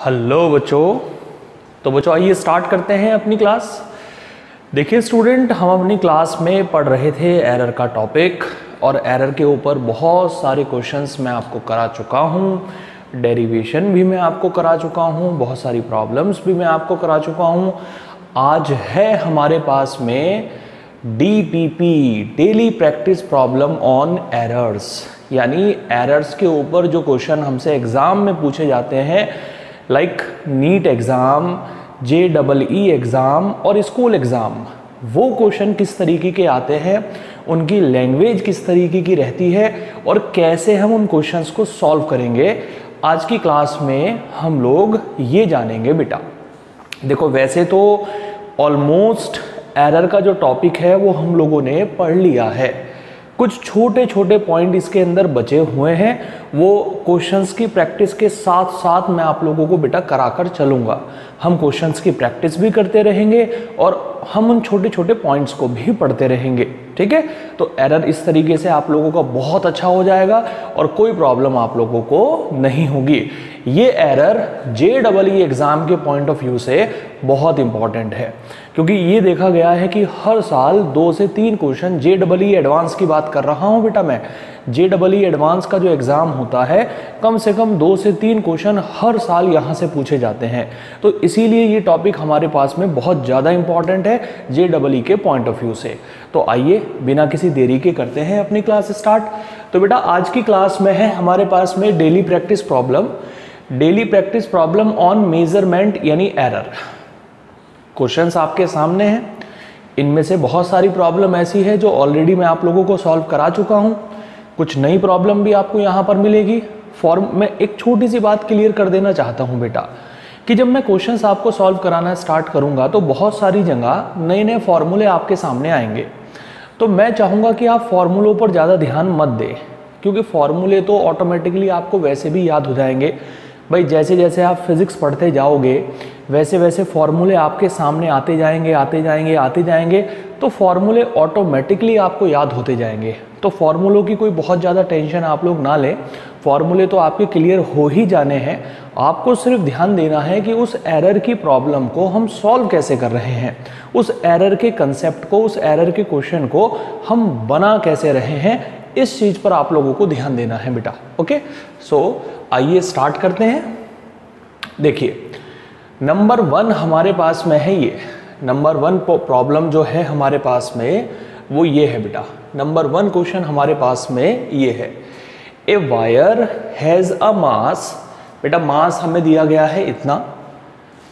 Hello बच्चों। तो बच्चों, आइए स्टार्ट करते हैं अपनी क्लास देखिए स्टूडेंट हम अपनी क्लास में पढ़ रहे थे एरर का टॉपिक और एरर के ऊपर बहुत सारे क्वेश्चंस मैं आपको करा चुका हूँ। डेरिवेशन भी मैं आपको करा चुका हूँ। बहुत सारी प्रॉब्लम्स भी मैं आपको करा चुका हूँ। आज है हमारे पास में DPP daily practice problem on errors यानी एरर्स के ऊपर जो क्वेश्चन हमसे एग्ज़ाम में पूछे जाते हैं like NEET exam J double E exam और स्कूल एग्ज़ाम वो क्वेश्चन किस तरीके के आते हैं, उनकी लैंग्वेज किस तरीके की रहती है और कैसे हम उन क्वेश्चंस को सॉल्व करेंगे, आज की क्लास में हम लोग ये जानेंगे बेटा। देखो, वैसे तो ऑलमोस्ट एरर का जो टॉपिक है, वो हम लोगों ने पढ़ लिया है। कुछ छोटे छोटे पॉइंट इसके अंदर बचे हुए हैं वो क्वेश्चंस की प्रैक्टिस के साथ साथ मैं आप लोगों को बेटा कराकर चलूँगा। हम क्वेश्चंस की प्रैक्टिस भी करते रहेंगे और हम उन छोटे छोटे पॉइंट्स को भी पढ़ते रहेंगे, ठीक है? तो एरर इस तरीके से आप लोगों का बहुत अच्छा हो जाएगा और कोई प्रॉब्लम आप लोगों को नहीं होगी। ये error J double E exam के पॉइंट ऑफ़ व्यू से बहुत इंपॉर्टेंट है। क्योंकि ये देखा गया है कि हर साल दो से तीन question J double E advance की बात कर रहा हूँ बेटा मैं। जे डबल ई एडवांस का जो एग्ज़ाम होता है, कम से कम दो से तीन क्वेश्चन हर साल यहाँ से पूछे जाते हैं। तो इसीलिए ये टॉपिक हमारे पास में बहुत ज़्यादा इंपॉर्टेंट है जे डबल ई के पॉइंट ऑफ़ व्यू से। तो आइए, बिना किसी देरी के करते हैं अपनी क्लास स्टार्ट। तो बेटा, आज की क्लास में है हमारे पास में daily practice problem. Daily practice problem on measurement यानी एरर। क्वेश्चंस आपके सामने हैं। इनमें से बहुत सारी प्रॉब्लम ऐसी है जो ऑलरेडी मैं आप लोगों को सॉल्व करा चुका हूँ। कुछ नई प्रॉब्लम भी आपको यहाँ पर मिलेगी। फॉर्म में एक छोटी सी बात क्लियर कर देना चाहता हूँ बेटा, कि जब मैं क्वेश्चंस आपको सॉल्व कराना स्टार्ट करूँगा तो बहुत सारी जगह नए नए फॉर्मूले आपके सामने आएँगे। तो मैं चाहूँगा कि आप फॉर्मूलों पर ज़्यादा ध्यान मत दें, क्योंकि फॉर्मूले तो ऑटोमेटिकली आपको वैसे भी याद हो जाएँगे। भाई, जैसे जैसे आप फिज़िक्स पढ़ते जाओगे, वैसे वैसे फॉर्मूले आपके सामने आते जाएँगे आते जाएँगे आते जाएँगे तो फॉर्मूले ऑटोमेटिकली आपको याद होते जाएँगे। तो फॉर्मूलों की कोई बहुत ज़्यादा टेंशन आप लोग ना लें। फॉर्मूले तो आपके क्लियर हो ही जाने हैं। आपको सिर्फ़ ध्यान देना है कि उस एरर की प्रॉब्लम को हम सॉल्व कैसे कर रहे हैं। उस एरर के कंसेप्ट को, उस एरर के क्वेश्चन को हम बना कैसे रहे हैं। इस चीज़ पर आप लोगों को ध्यान देना है बेटा, ओके? सो आइए स्टार्ट करते हैं। देखिए नंबर वन हमारे पास में है ये। नंबर वन प्रॉब्लम जो है हमारे पास में, वो ये है बेटा। नंबर वन क्वेश्चन हमारे पास में ये है। ए वायर हैज़ अ मास बेटा मास हमें दिया गया है इतना,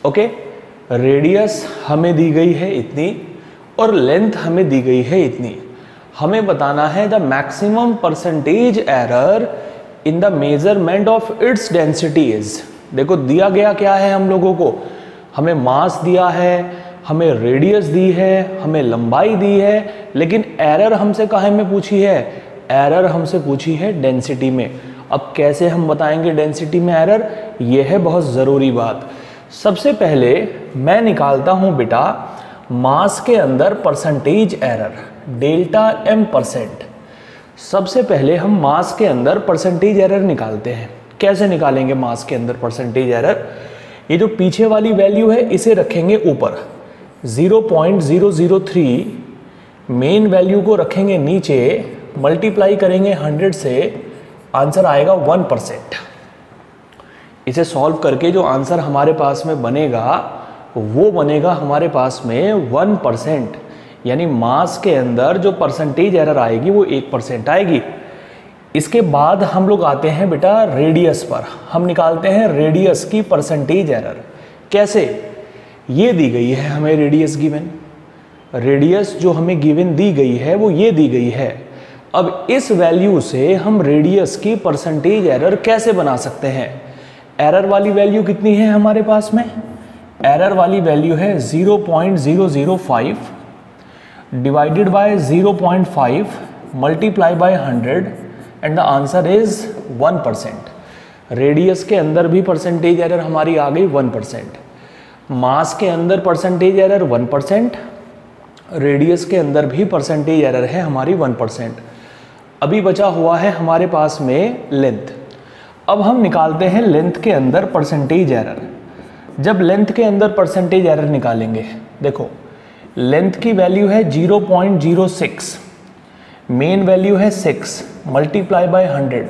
ओके? रेडियस हमें दी गई है इतनी, और लेंथ हमें दी गई है इतनी। हमें बताना है the maximum percentage error in the measurement of its density is. देखो, दिया गया क्या है हम लोगों को? हमें मास दिया है, हमें रेडियस दी है, हमें लंबाई दी है, लेकिन एरर हमसे कहा में पूछी है? एरर हमसे पूछी है डेंसिटी में। अब कैसे हम बताएँगे डेंसिटी में एरर? यह है बहुत ज़रूरी बात। सबसे पहले मैं निकालता हूँ बेटा मास के अंदर percentage error delta M percent सबसे पहले हम मास के अंदर परसेंटेज एरर निकालते हैं। कैसे निकालेंगे मास के अंदर परसेंटेज एरर ये जो पीछे वाली वैल्यू है, इसे रखेंगे ऊपर। 0.003 मेन वैल्यू को रखेंगे नीचे मल्टीप्लाई करेंगे 100 से आंसर आएगा 1 परसेंट इसे सॉल्व करके जो आंसर हमारे पास में बनेगा वो बनेगा हमारे पास में वन परसेंट, यानी मास के अंदर जो परसेंटेज एरर आएगी वो एक परसेंट आएगी। इसके बाद हम लोग आते हैं बेटा रेडियस पर। हम निकालते हैं रेडियस की परसेंटेज एरर कैसे? ये दी गई है हमें रेडियस गिवन रेडियस जो हमें गिवन दी गई है, वो ये दी गई है। अब इस वैल्यू से हम रेडियस की परसेंटेज एरर कैसे बना सकते हैं? एरर वाली वैल्यू कितनी है हमारे पास में? एरर वाली वैल्यू है 0.005 divided by 0.5 multiply by 100 and the answer is 1 percent. Radius के अंदर भी परसेंटेज एरर हमारी आ गई 1 परसेंट। मास के अंदर percentage error one percent. Radius के अंदर भी परसेंटेज एरर है हमारी वन परसेंट। अभी बचा हुआ है हमारे पास में लेंथ। अब हम निकालते हैं लेंथ के अंदर परसेंटेज एरर। जब लेंथ के अंदर परसेंटेज एरर निकालेंगे, देखो, लेंथ की वैल्यू है 0.06 मेन वैल्यू है 6 मल्टीप्लाई बाय 100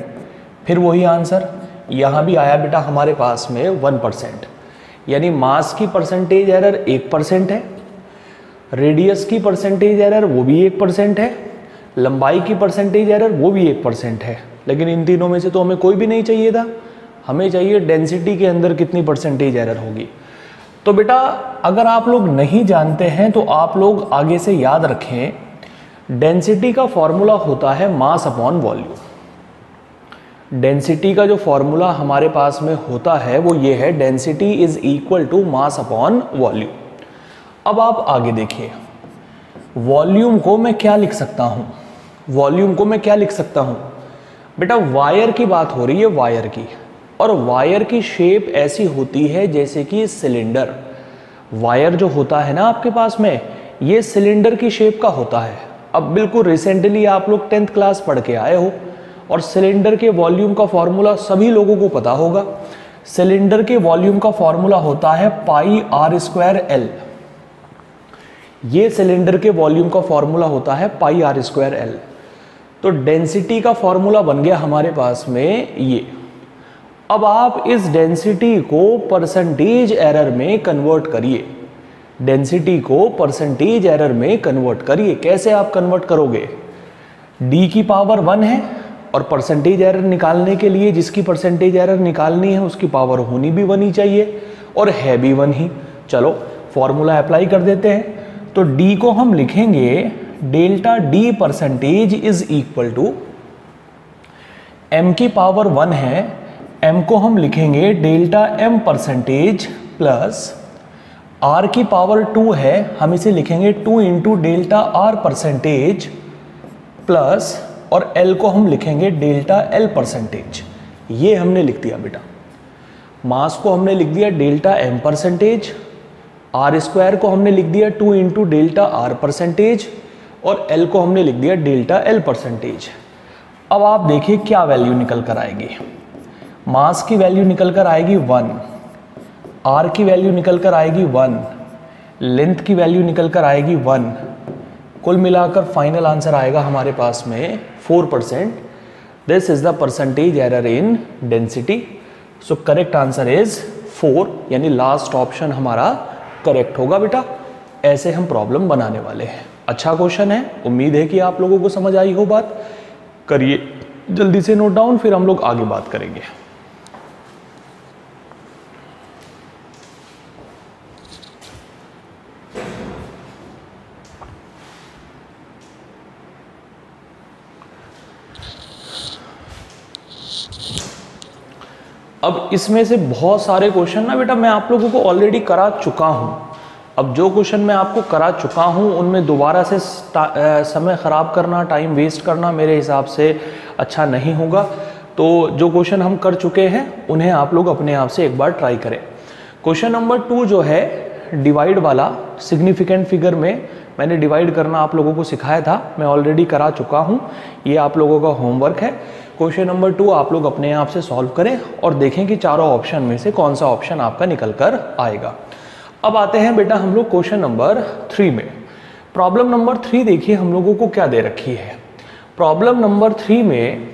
फिर वही आंसर यहाँ भी आया बेटा हमारे पास में 1 परसेंट यानी मास की परसेंटेज एरर एक परसेंट है रेडियस की परसेंटेज एरर वो भी एक परसेंट है, लंबाई की परसेंटेज एरर वो भी एक परसेंट है, लेकिन इन तीनों में से तो हमें कोई भी नहीं चाहिए था। हमें चाहिए डेंसिटी के अंदर कितनी परसेंटेज एरर होगी। तो बेटा, अगर आप लोग नहीं जानते हैं तो आप लोग आगे से याद रखें डेंसिटी का फॉर्मूला होता है मास अपॉन वॉल्यूम डेंसिटी का जो फॉर्मूला हमारे पास में होता है, वो ये है density is equal to mass upon volume अब आप आगे देखिए। वॉल्यूम को मैं क्या लिख सकता हूँ? वॉल्यूम को मैं क्या लिख सकता हूँ? बेटा वायर की बात हो रही है वायर की। और वायर की शेप ऐसी होती है जैसे कि सिलेंडर वायर जो होता है ना आपके पास में, ये सिलेंडर की शेप का होता है। अब बिल्कुल रिसेंटली आप लोग टेंथ क्लास पढ़ के आए हो और सिलेंडर के वॉल्यूम का फॉर्मूला सभी लोगों को पता होगा। सिलेंडर के वॉल्यूम का फॉर्मूला होता है पाई आर स्क्वायर एल ये सिलेंडर के वॉल्यूम का फॉर्मूला होता है पाई आर स्क्वायर एल तो डेंसिटी का फॉर्मूला बन गया हमारे पास में ये। अब आप इस डेंसिटी को परसेंटेज एरर में कन्वर्ट करिए। डेंसिटी को परसेंटेज एरर में कन्वर्ट करिए। कैसे आप कन्वर्ट करोगे? डी की पावर वन है और परसेंटेज एरर निकालने के लिए जिसकी परसेंटेज एरर निकालनी है, उसकी पावर होनी भी वन ही चाहिए और है भी वन ही। चलो फॉर्मूला अप्लाई कर देते हैं। तो डी को हम लिखेंगे delta D percentage is equal to M की पावर वन है m को हम लिखेंगे delta m percentage plus r की पावर टू है, हम इसे लिखेंगे two into delta R percentage plus और l को हम लिखेंगे डेल्टा l परसेंटेज ये हमने लिख दिया बेटा। मास को हमने लिख दिया delta m percentage R square को हमने लिख दिया two into delta R percentage और एल को हमने लिख दिया डेल्टा एल परसेंटेज अब आप देखिए क्या वैल्यू निकल कर आएगी। मास की वैल्यू निकल कर आएगी वन, आर की वैल्यू निकल कर आएगी वन, लेंथ की वैल्यू निकल कर आएगी वन। कुल मिलाकर फाइनल आंसर आएगा हमारे पास में four percent. This is the percentage error in density so correct answer is four यानी लास्ट ऑप्शन हमारा करेक्ट होगा बेटा। ऐसे हम प्रॉब्लम बनाने वाले हैं। अच्छा क्वेश्चन है। उम्मीद है कि आप लोगों को समझ आई हो बात। करिए, जल्दी से नोट डाउन फिर हम लोग आगे बात करेंगे। अब इसमें से बहुत सारे क्वेश्चन ना बेटा मैं आप लोगों को ऑलरेडी करा चुका हूँ। अब जो क्वेश्चन मैं आपको करा चुका हूँ, उनमें दोबारा से समय ख़राब करना टाइम वेस्ट करना मेरे हिसाब से अच्छा नहीं होगा। तो जो क्वेश्चन हम कर चुके हैं, उन्हें आप लोग अपने आप से एक बार ट्राई करें। क्वेश्चन नंबर टू जो है डिवाइड वाला सिग्निफिकेंट फिगर में मैंने डिवाइड करना आप लोगों को सिखाया था, मैं ऑलरेडी करा चुका हूँ। ये आप लोगों का होमवर्क है। क्वेश्चन नंबर टू आप लोग अपने आप से सॉल्व करें और देखें कि चारों ऑप्शन में से कौन सा ऑप्शन आपका निकल कर आएगा। अब आते हैं बेटा हम लोग क्वेश्चन नंबर थ्री में। प्रॉब्लम नंबर थ्री देखिए हम लोगों को क्या दे रखी है। प्रॉब्लम नंबर थ्री में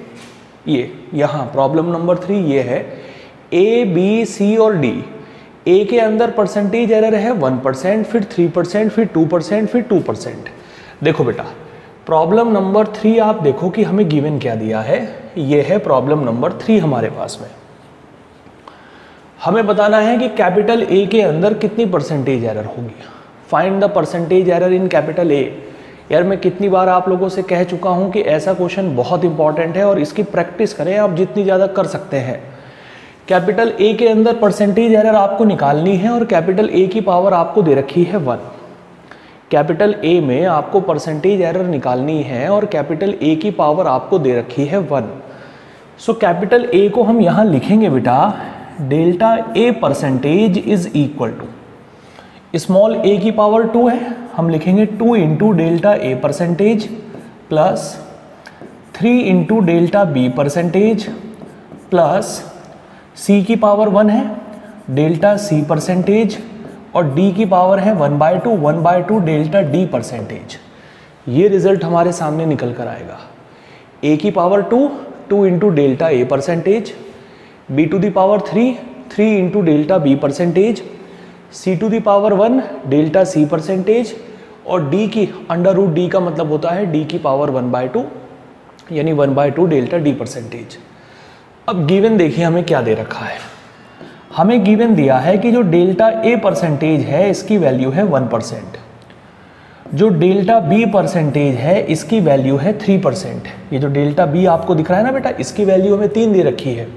ये, यहाँ प्रॉब्लम नंबर थ्री ये है ए बी सी और डी ए के अंदर परसेंटेज एरर है वन परसेंट फिर थ्री परसेंट फिर टू परसेंट फिर टू परसेंट देखो बेटा, प्रॉब्लम नंबर थ्री आप देखो कि हमें गिवन क्या दिया है। ये है प्रॉब्लम नंबर थ्री हमारे पास में। हमें बताना है कि कैपिटल ए के अंदर कितनी परसेंटेज एरर होगी। Find the percentage error in capital A यार, मैं कितनी बार आप लोगों से कह चुका हूँ कि ऐसा क्वेश्चन बहुत इंपॉर्टेंट है और इसकी प्रैक्टिस करें, आप जितनी ज़्यादा कर सकते हैं। कैपिटल ए के अंदर परसेंटेज एरर आपको निकालनी है और कैपिटल ए की पावर आपको दे रखी है वन कैपिटल ए में आपको परसेंटेज एरर निकालनी है और कैपिटल ए की पावर आपको दे रखी है वन सो कैपिटल ए को हम यहाँ लिखेंगे बेटा delta A percentage is equal to small A की पावर टू है, हम लिखेंगे two into delta A percentage plus three into delta B percentage plus C की पावर वन है डेल्टा सी परसेंटेज और डी की पावर है one by two one by two delta D percentage ये result हमारे सामने निकल कर आएगा। ए की power two two into delta A percentage, B to the power three three into delta B percentage, C to the power one, delta C percentage, और D की under root D का मतलब होता है डी की power one by two, यानी one by two delta D percentage. अब given देखिए हमें क्या दे रखा है। हमें गिवन दिया है कि जो डेल्टा ए परसेंटेज है, इसकी वैल्यू है वन परसेंट। जो डेल्टा बी परसेंटेज है, इसकी वैल्यू है थ्री परसेंट ये जो डेल्टा बी आपको दिख रहा है ना बेटा, इसकी वैल्यू हमें तीन दे रखी है।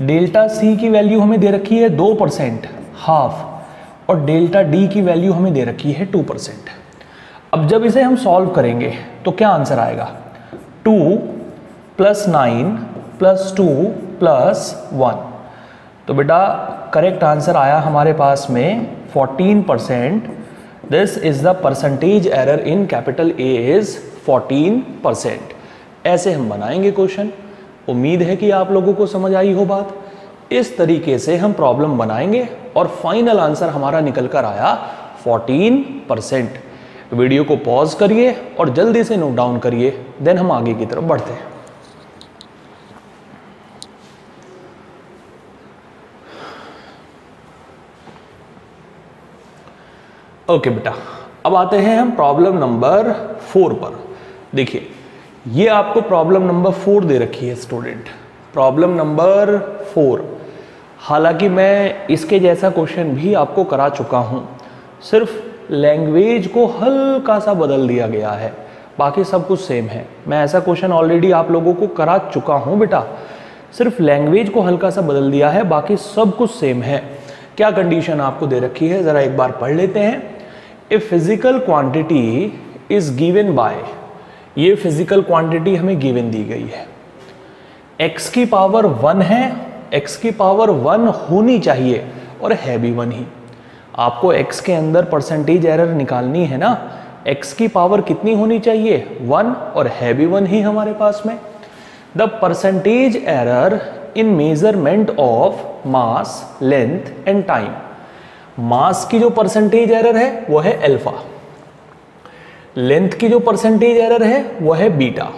डेल्टा सी की वैल्यू हमें दे रखी है दो परसेंट हाफ़ और डेल्टा डी की वैल्यू हमें दे रखी है टू परसेंट अब जब इसे हम सॉल्व करेंगे तो क्या आंसर आएगा? Two plus nine plus two plus one तो बेटा करेक्ट आंसर आया हमारे पास में fourteen percent this is the percentage error in capital A is fourteen percent ऐसे हम बनाएँगे क्वेश्चन। उम्मीद है कि आप लोगों को समझ आई हो बात। इस तरीके से हम प्रॉब्लम बनाएँगे और फाइनल आंसर हमारा निकल कर आया 14 परसेंट वीडियो को पॉज करिए और जल्दी से नोट डाउन करिए देन हम आगे की तरफ़ बढ़ते हैं। ओके okay बेटा, अब आते हैं हम प्रॉब्लम नंबर फोर पर। देखिए, ये आपको प्रॉब्लम नंबर फोर दे रखी है स्टूडेंट प्रॉब्लम नंबर फोर हालाँकि मैं इसके जैसा क्वेश्चन भी आपको करा चुका हूँ। सिर्फ़ लैंग्वेज को हल्का सा बदल दिया गया है। बाकी सब कुछ सेम है। मैं ऐसा क्वेश्चन ऑलरेडी आप लोगों को करा चुका हूँ बेटा। सिर्फ़ लैंग्वेज को हल्का सा बदल दिया है, बाकी सब कुछ सेम है। क्या कंडीशन आपको दे रखी है, ज़रा एक बार पढ़ लेते हैं। A physical quantity is given by ये फ़िज़िकल क्वांटिटी हमें गिवन दी गई है। X की पावर वन है, x की पावर वन होनी चाहिए और है भी वन ही। आपको x के अंदर परसेंटेज एरर निकालनी है ना? X की पावर कितनी होनी चाहिए? वन और है भी वन ही हमारे पास में। The percentage error in measurement of mass length and time mass की जो परसेंटेज एरर है, वो है एल्फा लेंथ की जो परसेंटेज एरर है, वो है बीटा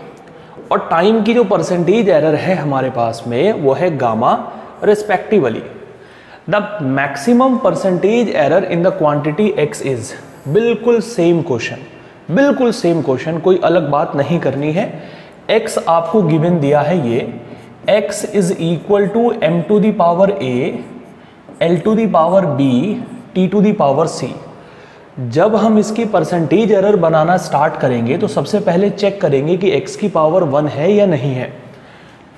और टाइम की जो परसेंटेज एरर है हमारे पास में, वो है gamma respectively the maximum percentage error in the quantity X is बिल्कुल सेम क्वेश्चन बिल्कुल सेम क्वेश्चन कोई अलग बात नहीं करनी है. एक्स आपको गिवन दिया है ये. X is equal to M to the power A L to the power B T to the power C जब हम इसकी परसेंटेज एरर बनाना स्टार्ट करेंगे तो सबसे पहले चेक करेंगे कि x की पावर वन है या नहीं है।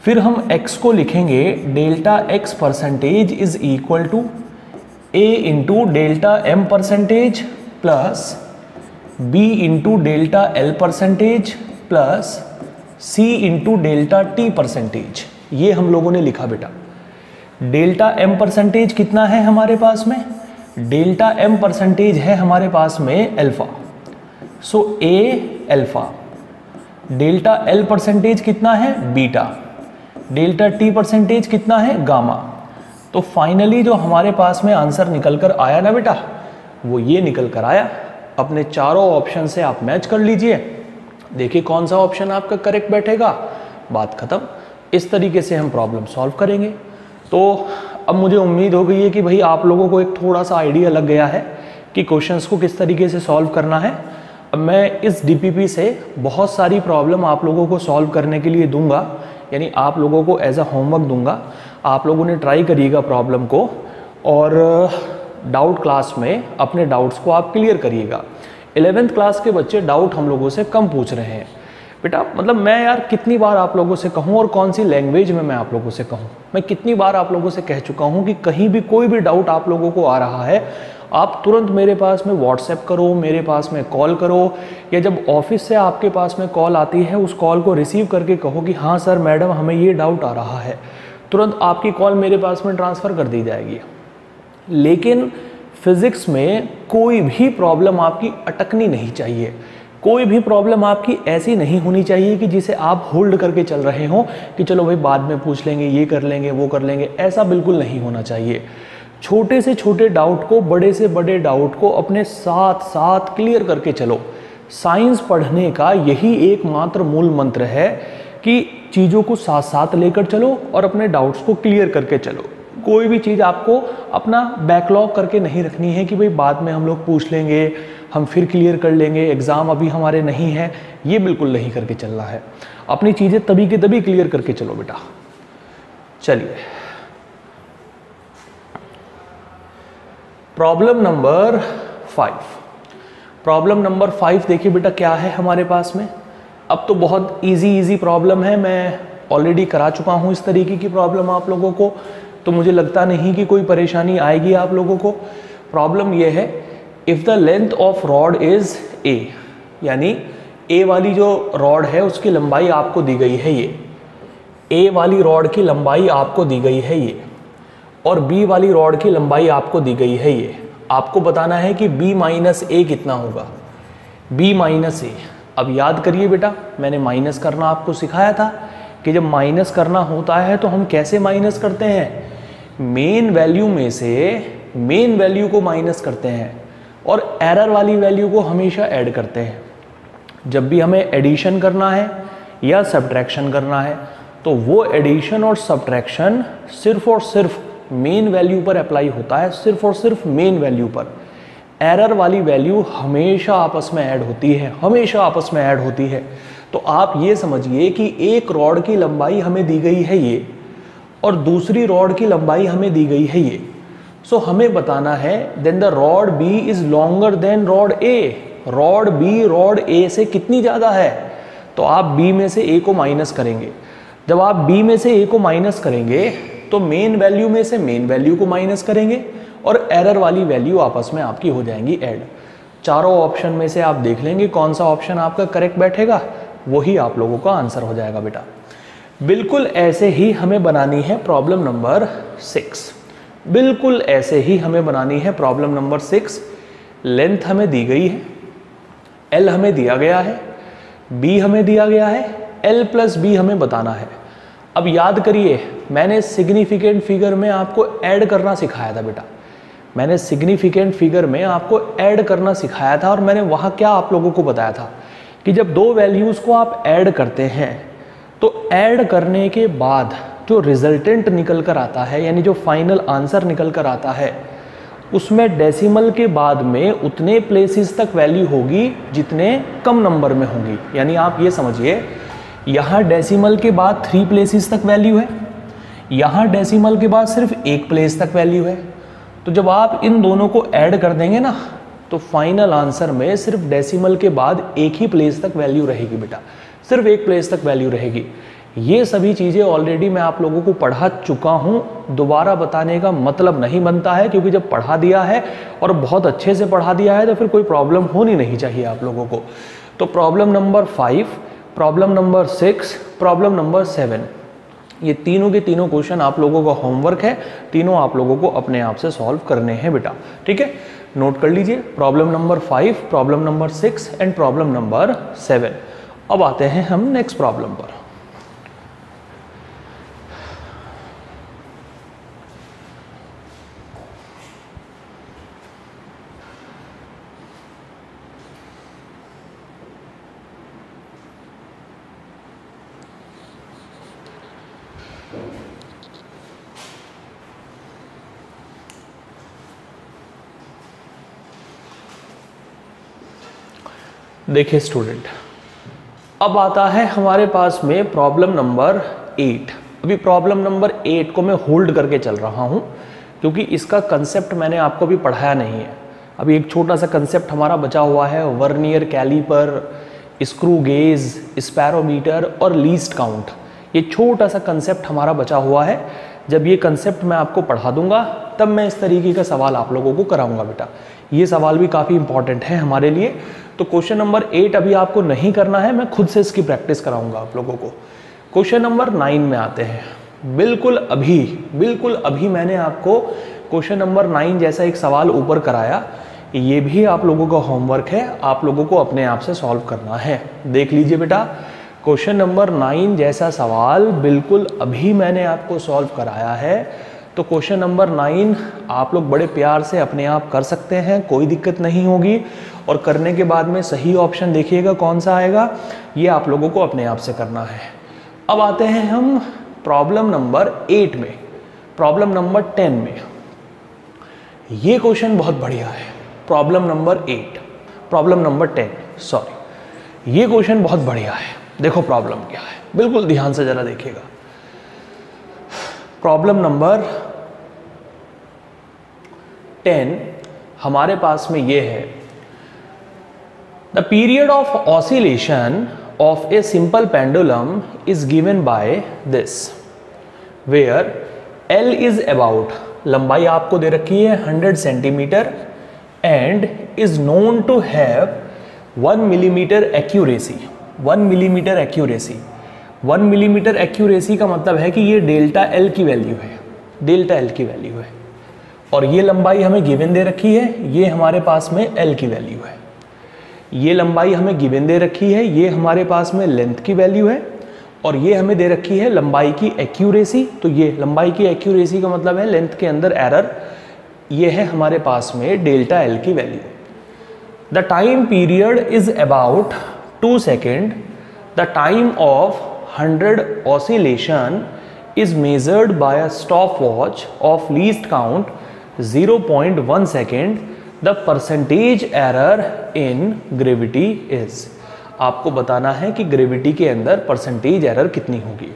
फिर हम x को लिखेंगे delta x percentage is equal to A into delta M percentage plus B into delta L percentage plus C into delta T percentage ये हम लोगों ने लिखा बेटा। डेल्टा एम परसेंटेज कितना है हमारे पास में? डेल्टा एम परसेंटेज है हमारे पास में alpha so A alpha delta L percentage कितना है? बीटा डेल्टा टी परसेंटेज कितना है? गामा तो फाइनली जो हमारे पास में आंसर निकल कर आया ना बेटा, वो ये निकल कर आया। अपने चारों ऑप्शन से आप मैच कर लीजिए। देखिए कौन सा ऑप्शन आपका करेक्ट बैठेगा। बात खत्म। इस तरीके से हम प्रॉब्लम सॉल्व करेंगे। तो अब मुझे उम्मीद हो गई है कि भाई आप लोगों को एक थोड़ा सा आइडिया लग गया है कि क्वेश्चंस को किस तरीके से सॉल्व करना है। अब मैं इस डीपीपी से बहुत सारी प्रॉब्लम आप लोगों को सॉल्व करने के लिए दूँगा। यानी आप लोगों को एज अ होमवर्क दूँगा। आप लोगों ने ट्राई करिएगा प्रॉब्लम को और डाउट क्लास में अपने डाउट्स को आप क्लियर करिएगा। एलेवेंथ क्लास के बच्चे डाउट हम लोगों से कम पूछ रहे हैं। बेटा मतलब मैं यार कितनी बार आप लोगों से कहूँ और कौन सी लैंग्वेज में मैं आप लोगों से कहूँ? मैं कितनी बार आप लोगों से कह चुका हूँ कि कहीं भी कोई भी डाउट आप लोगों को आ रहा है, आप तुरंत मेरे पास में व्हाट्सएप करो, मेरे पास में कॉल करो, या जब ऑफ़िस से आपके पास में कॉल आती है, उस कॉल को रिसीव करके कहो कि हाँ सर मैडम हमें ये डाउट आ रहा है। तुरंत आपकी कॉल मेरे पास में ट्रांसफ़र कर दी जाएगी। लेकिन फिज़िक्स में कोई भी प्रॉब्लम आपकी अटकनी नहीं चाहिए। कोई भी प्रॉब्लम आपकी ऐसी नहीं होनी चाहिए कि जिसे आप होल्ड करके चल रहे हो कि चलो भाई बाद में पूछ लेंगे, ये कर लेंगे, वो कर लेंगे, ऐसा बिल्कुल नहीं होना चाहिए। छोटे से छोटे डाउट को, बड़े से बड़े डाउट को अपने साथ साथ क्लियर करके चलो। साइंस पढ़ने का यही एकमात्र मूल मंत्र है कि चीज़ों को साथ साथ लेकर चलो और अपने डाउट्स को क्लियर करके चलो। कोई भी चीज़ आपको अपना बैकलॉग करके नहीं रखनी है कि भाई बाद में हम लोग पूछ लेंगे हम फिर क्लियर कर लेंगे एग्ज़ाम अभी हमारे नहीं है, ये बिल्कुल नहीं करके चलना है। अपनी चीज़ें तभी के तभी क्लियर करके चलो बेटा। चलिए। Problem number five problem number five देखिए बेटा, क्या है हमारे पास में? अब तो बहुत इजी इजी प्रॉब्लम है, मैं ऑलरेडी करा चुका हूँ इस तरीके की प्रॉब्लम आप लोगों को तो मुझे लगता नहीं कि कोई परेशानी आएगी आप लोगों को। प्रॉब्लम यह है if the length of rod is A यानी ए वाली जो रॉड है, उसकी लंबाई आपको दी गई है ये। ए वाली रॉड की लंबाई आपको दी गई है ये। और बी वाली रॉड की लंबाई आपको दी गई है ये। आपको बताना है कि बी माइनस ए कितना होगा। बी माइनस ए अब याद करिए बेटा, मैंने माइनस करना आपको सिखाया था कि जब माइनस करना होता है तो हम कैसे माइनस करते हैं? मेन वैल्यू में से मेन वैल्यू को माइनस करते हैं। और एरर वाली वैल्यू को हमेशा ऐड करते हैं। जब भी हमें एडिशन करना है या सब्ट्रैक्शन करना है तो वो एडिशन और सब्ट्रैक्शन सिर्फ़ और सिर्फ़ मेन वैल्यू पर अप्लाई होता है, सिर्फ़ और सिर्फ़ मेन वैल्यू पर। एरर वाली वैल्यू हमेशा आपस में ऐड होती है, हमेशा आपस में ऐड होती है। तो आप ये समझिए कि एक रॉड की लंबाई हमें दी गई है ये, और दूसरी रॉड की लंबाई हमें दी गई है ये। सो so, हमें बताना है then the rod B is longer than rod A rod B rod A से कितनी ज़्यादा है? तो आप बी में से ए को माइनस करेंगे। जब आप बी में से ए को माइनस करेंगे तो मेन वैल्यू में से मेन वैल्यू को माइनस करेंगे और एरर वाली वैल्यू आपस में आपकी हो जाएँगी ऐड चारों ऑप्शन में से आप देख लेंगे कौन सा ऑप्शन आपका करेक्ट बैठेगा। वही आप लोगों का आंसर हो जाएगा बेटा। बिल्कुल ऐसे ही हमें बनानी है प्रॉब्लम नंबर सिक्स बिल्कुल ऐसे ही हमें बनानी है। प्रॉब्लम नंबर सिक्स लेंथ हमें दी गई है। एल हमें दिया गया है। बी हमें दिया गया है। एल प्लस बी हमें बताना है। अब याद करिए, मैंने सिग्निफिकेंट फिगर में आपको ऐड करना सिखाया था बेटा। मैंने सिग्निफिकेंट फिगर में आपको ऐड करना सिखाया था और मैंने वहाँ क्या आप लोगों को बताया था कि जब दो वैल्यूज़ को आप ऐड करते हैं तो ऐड करने के बाद जो रिजल्टेंट निकल कर आता है, यानी जो फाइनल आंसर निकल कर आता है, उसमें डेसिमल के बाद में उतने प्लेसेस तक वैल्यू होगी जितने कम नंबर में होंगी। यानी आप ये समझिए, यहाँ डेसिमल के बाद थ्री प्लेसेस तक वैल्यू है, यहाँ डेसिमल के बाद सिर्फ़ एक प्लेस तक वैल्यू है। तो जब आप इन दोनों को ऐड कर देंगे ना तो फाइनल आंसर में सिर्फ़ डेसिमल के बाद एक ही प्लेस तक वैल्यू रहेगी बेटा। सिर्फ़ एक प्लेस तक वैल्यू रहेगी। ये सभी चीज़ें ऑलरेडी मैं आप लोगों को पढ़ा चुका हूँ। दोबारा बताने का मतलब नहीं बनता है, क्योंकि जब पढ़ा दिया है और बहुत अच्छे से पढ़ा दिया है तो फिर कोई प्रॉब्लम होनी नहीं चाहिए आप लोगों को। तो problem number five problem number six problem number seven ये तीनों के तीनों क्वेश्चन आप लोगों का होमवर्क है। तीनों आप लोगों को अपने आप से सॉल्व करने हैं बेटा। ठीक है? नोट कर लीजिए problem number five problem number six and problem number seven अब आते हैं हम नेक्स्ट प्रॉब्लम पर। देखिए स्टूडेंट अब आता है हमारे पास में प्रॉब्लम नंबर एट अभी प्रॉब्लम नंबर एट को मैं होल्ड करके चल रहा हूँ, क्योंकि इसका कंसेप्ट मैंने आपको भी पढ़ाया नहीं है। अभी एक छोटा सा कंसेप्ट हमारा बचा हुआ है vernier calliper screw gauge spherometer और लीस्ट काउंट ये छोटा सा कंसेप्ट हमारा बचा हुआ है। जब ये कंसेप्ट मैं आपको पढ़ा दूँगा, तब मैं इस तरीके का सवाल आप लोगों को कराऊँगा बेटा। ये सवाल भी काफ़ी इंपॉर्टेंट है हमारे लिए। तो क्वेश्चन नंबर एट अभी आपको नहीं करना है, मैं खुद से इसकी प्रैक्टिस कराऊँगा आप लोगों को। क्वेश्चन नंबर नाइन में आते हैं। बिल्कुल अभी बिल्कुल अभी मैंने आपको क्वेश्चन नंबर नाइन जैसा एक सवाल ऊपर कराया, ये भी आप लोगों का होमवर्क है, आप लोगों को अपने आप से सॉल्व करना है। देख लीजिए बेटा, क्वेश्चन नंबर नाइन जैसा सवाल बिल्कुल अभी मैंने आपको सॉल्व कराया है। तो क्वेश्चन नंबर नाइन आप लोग बड़े प्यार से अपने आप कर सकते हैं, कोई दिक्कत नहीं होगी। और करने के बाद में सही ऑप्शन देखिएगा कौन सा आएगा? ये आप लोगों को अपने आप से करना है। अब आते हैं हम प्रॉब्लम नंबर एट में। प्रॉब्लम नंबर टेन में। ये क्वेश्चन बहुत बढ़िया है। Problem number eight problem number ten sorry ये क्वेश्चन बहुत बढ़िया है। देखो प्रॉब्लम क्या है। बिल्कुल ध्यान से जरा देखिएगा। प्रॉब्लम नंबर टेन हमारे पास में ये है। The period of oscillation of a simple pendulum is given by this where L is about लंबाई आपको दे रखी है 100 centimetre and is known to have 1 millimetre accuracy 1 millimetre accuracy 1 millimetre accuracy का मतलब है कि ये डेल्टा एल की वैल्यू है डेल्टा एल की वैल्यू है। और ये लंबाई हमें गिवन दे रखी है, ये हमारे पास में एल की वैल्यू है। ये लंबाई हमें गिवन दे रखी है, ये हमारे पास में लेंथ की वैल्यू है, और ये हमें दे रखी है लंबाई की एक्यूरेसी। तो ये लंबाई की एक्यूरेसी का मतलब है लेंथ के अंदर एरर, ये है हमारे पास में डेल्टा एल की value. The time period is about two second, the time of hundred oscillation is measured by a stopwatch of least count 0.1 second the percentage error in gravity is. आपको बताना है कि ग्रेविटी के अंदर percentage error कितनी होगी।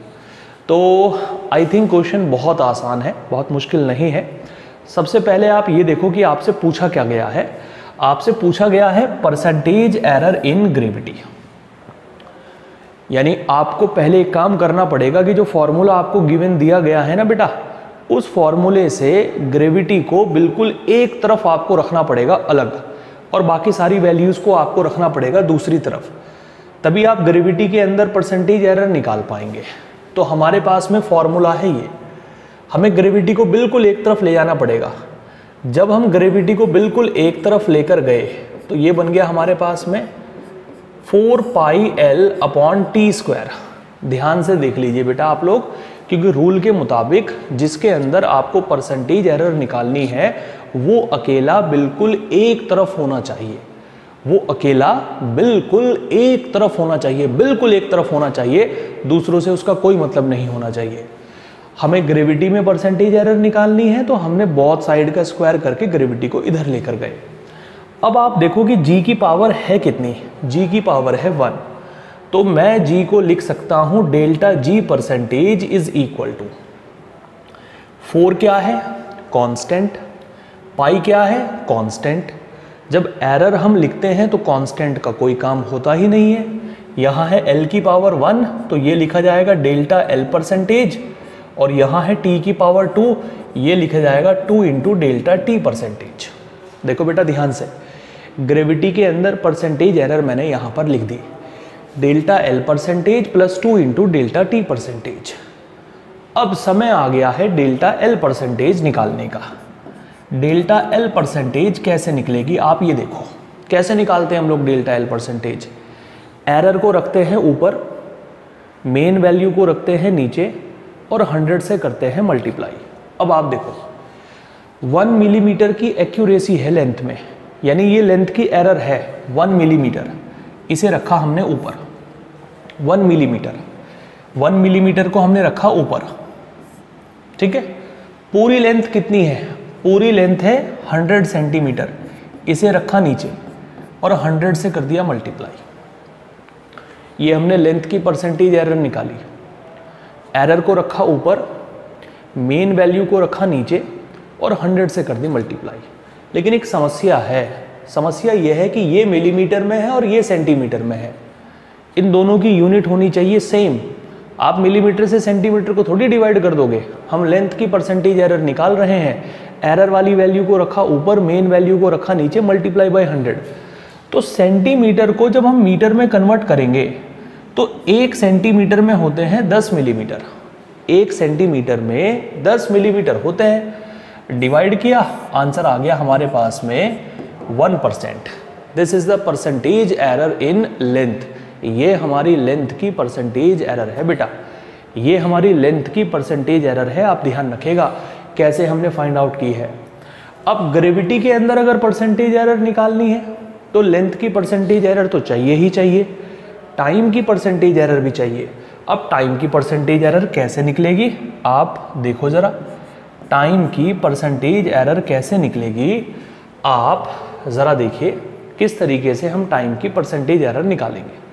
तो I think question बहुत आसान है, बहुत मुश्किल नहीं है। सबसे पहले आप ये देखो कि आपसे पूछा क्या गया है। आपसे पूछा गया है परसेंटेज एरर इन ग्रेविटी यानी आपको पहले एक काम करना पड़ेगा कि जो फॉर्मूला आपको गिवन दिया गया है ना बेटा उस फॉर्मूले से ग्रेविटी को बिल्कुल एक तरफ़ आपको रखना पड़ेगा अलग, और बाकी सारी वैल्यूज़ को आपको रखना पड़ेगा दूसरी तरफ़। तभी आप ग्रेविटी के अंदर परसेंटेज एरर निकाल पाएँगे। तो हमारे पास में फॉर्मूला है ये। हमें ग्रेविटी को बिल्कुल एक तरफ़ ले जाना पड़ेगा। जब हम ग्रेविटी को बिल्कुल एक तरफ़ लेकर गए तो ये बन गया हमारे पास में four pi L upon T square. ध्यान से देख लीजिए बेटा आप लोग क्योंकि रूल के मुताबिक जिसके अंदर आपको परसेंटेज एरर निकालनी है, वो अकेला बिल्कुल एक तरफ़ होना चाहिए। वो अकेला बिल्कुल एक तरफ़ होना चाहिए, बिल्कुल एक तरफ़ होना चाहिए, दूसरों से उसका कोई मतलब नहीं होना चाहिए। हमें ग्रेविटी में परसेंटेज एरर निकालनी है तो हमने बहुत साइड का स्क्वायर करके ग्रेविटी को इधर लेकर गए। अब आप देखो कि जी की पावर है कितनी? जी की पावर है वन तो मैं जी को लिख सकता हूँ, delta g percentage is equal to four क्या है? कांस्टेंट पाई क्या है? कांस्टेंट जब एरर हम लिखते हैं तो कांस्टेंट का कोई काम होता ही नहीं है। यहाँ है एल की पावर वन तो ये लिखा जाएगा डेल्टा एल परसेंटेज और यहाँ है टी की पावर टू ये लिखा जाएगा two into delta T percentage देखो बेटा ध्यान से ग्रेविटी के अंदर परसेंटेज एरर मैंने यहाँ पर लिख दी। Delta L percentage plus two into delta T percentage अब समय आ गया है डेल्टा एल परसेंटेज निकालने का। डेल्टा एल परसेंटेज कैसे निकलेगी आप ये देखो। कैसे निकालते हैं हम लोग डेल्टा एल परसेंटेज एरर को रखते हैं ऊपर मेन वैल्यू को रखते हैं नीचे और 100 से करते हैं मल्टीप्लाई अब आप देखो 1 मिलीमीटर की एक्यूरेसी है लेंथ में, यानी ये लेंथ की एरर है 1 मिलीमीटर इसे रखा हमने ऊपर। 1 मिलीमीटर। वन मिलीमीटर को हमने रखा ऊपर। ठीक है? पूरी लेंथ कितनी है? पूरी लेंथ है 100 सेंटीमीटर इसे रखा नीचे और 100 से कर दिया मल्टीप्लाई ये हमने लेंथ की परसेंटेज एरर निकाली। एरर को रखा ऊपर मेन वैल्यू को रखा नीचे और 100 से कर दी मल्टीप्लाई लेकिन एक समस्या है। समस्या यह है कि ये मिलीमीटर में है और ये सेंटीमीटर में है। इन दोनों की यूनिट होनी चाहिए सेम आप मिलीमीटर से सेंटीमीटर को थोड़ी डिवाइड कर दोगे। हम लेंथ की परसेंटेज एरर निकाल रहे हैं। एरर वाली वैल्यू को रखा, ऊपर मेन वैल्यू को रखा, नीचे मल्टीप्लाई बाय हंड्रेड तो सेंटीमीटर को जब हम मीटर में कन्वर्ट करेंगे तो एक सेंटीमीटर में होते हैं दस मिलीमीटर एक सेंटीमीटर में दस मिलीमीटर होते हैं। डिवाइड किया आंसर आ गया हमारे पास में one percent this is the percentage error in length ये हमारी लेंथ की परसेंटेज एरर है बेटा। ये हमारी लेंथ की परसेंटेज एरर है, आप ध्यान रखेगा। कैसे हमने फाइंड आउट की है? अब ग्रेविटी के अंदर अगर परसेंटेज एरर निकालनी है तो लेंथ की परसेंटेज एरर तो चाहिए ही चाहिए। टाइम की परसेंटेज एरर भी चाहिए। अब टाइम की परसेंटेज एरर कैसे निकलेगी? आप देखो ज़रा। टाइम की परसेंटेज एरर कैसे निकलेगी? आप ज़रा देखिए, किस तरीके से हम टाइम की परसेंटेज एरर निकालेंगे।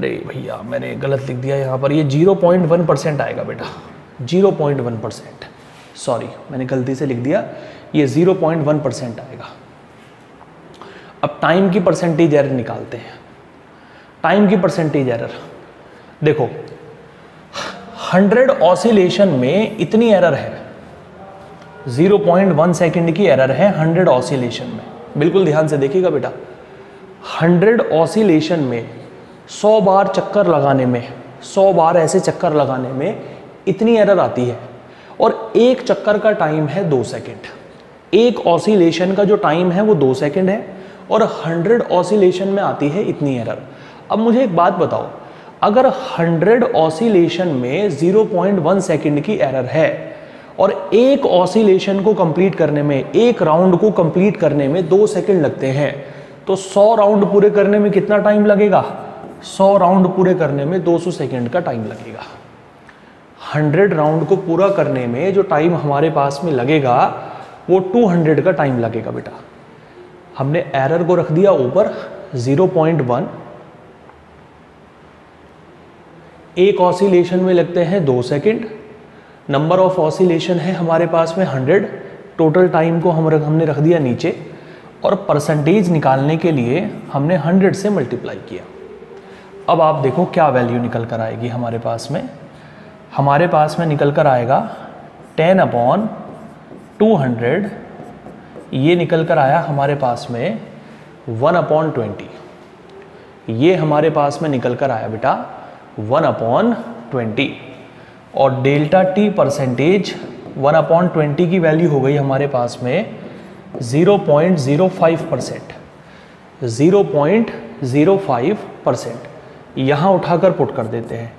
अरे भैया, मैंने गलत लिख दिया यहाँ पर। ये ज़ीरो पॉइंट वन परसेंट आएगा बेटा। Zero point one percent sorry मैंने गलती से लिख दिया। ये ज़ीरो पॉइंट वन परसेंट आएगा। अब टाइम की परसेंटेज एरर निकालते हैं। टाइम की परसेंटेज एरर देखो हंड्रेड ऑसिलेशन में इतनी एरर है। 0.1 सेकंड की एरर है 100 ऑसिलेशन में। बिल्कुल ध्यान से देखिएगा बेटा। 100 ऑसिलेशन में 100 बार चक्कर लगाने में, सौ बार ऐसे चक्कर लगाने में इतनी एरर आती है। और एक चक्कर का टाइम है दो सेकंड एक ऑसिलेशन का जो टाइम है वो दो सेकंड है और 100 ऑसिलेशन में आती है इतनी एरर अब मुझे एक बात बताओ, अगर 100 ऑसिलेशन में 0.1 सेकंड की एरर है और एक ऑसिलेशन को कंप्लीट करने में, एक राउंड को कंप्लीट करने में दो सेकंड लगते हैं तो 100 राउंड पूरे करने में कितना टाइम लगेगा? 100 राउंड पूरे करने में 200 सेकंड का टाइम लगेगा। 100 राउंड को पूरा करने में जो टाइम हमारे पास में लगेगा वो 200 का टाइम लगेगा बेटा। हमने एरर को रख दिया ऊपर 0.1 एक ऑसिलेशन में लगते हैं दो सेकंड। नंबर ऑफ़ ऑसिलेशन है हमारे पास में 100 टोटल टाइम को हम रख, हमने रख दिया नीचे। और परसेंटेज निकालने के लिए हमने 100 से मल्टीप्लाई किया। अब आप देखो क्या वैल्यू निकल कर आएगी हमारे पास में। हमारे पास में निकल कर आएगा 10 अपॉन टू हंड्रेड ये निकल कर आया हमारे पास में 1 अपॉन ट्वेंटी ये हमारे पास में निकल कर आया बेटा वन अपॉन ट्वेंटी और delta T percentage one upon twenty की वैल्यू हो गई हमारे पास में zero point zero five percent zero point zero five percent यहाँ उठाकर पुट कर देते हैं।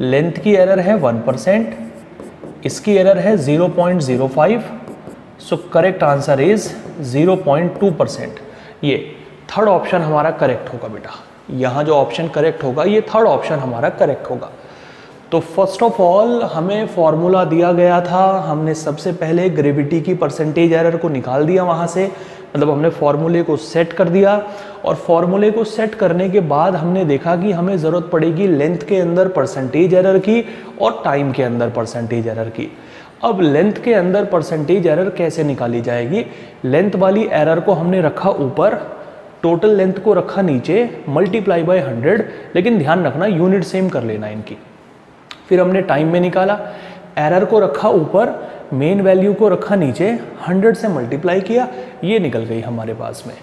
लेंथ की एरर है वन परसेंट, इसकी एरर है zero point zero five, so correct answer is zero point two percent. ये थर्ड ऑप्शन हमारा करेक्ट होगा बेटा। यहाँ जो ऑप्शन करेक्ट होगा, ये थर्ड ऑप्शन हमारा करेक्ट होगा। तो फ़र्स्ट ऑफ़ ऑल हमें फॉर्मूला दिया गया था, हमने सबसे पहले ग्रेविटी की परसेंटेज एरर को निकाल दिया वहाँ से। मतलब हमने फॉर्मूले को सेट कर दिया और फॉर्मूले को सेट करने के बाद हमने देखा कि हमें ज़रूरत पड़ेगी लेंथ के अंदर परसेंटेज एरर की और टाइम के अंदर परसेंटेज एरर की। अब लेंथ के अंदर परसेंटेज एरर कैसे निकाली जाएगी? लेंथ वाली एरर को हमने रखा ऊपर टोटल लेंथ को रखा नीचे मल्टीप्लाई बाय हंड्रेड लेकिन ध्यान रखना यूनिट सेम कर लेना इनकी। फिर हमने टाइम में निकाला। एरर को रखा ऊपर मेन वैल्यू को रखा नीचे हंड्रेड से मल्टीप्लाई किया, ये निकल गई हमारे पास में।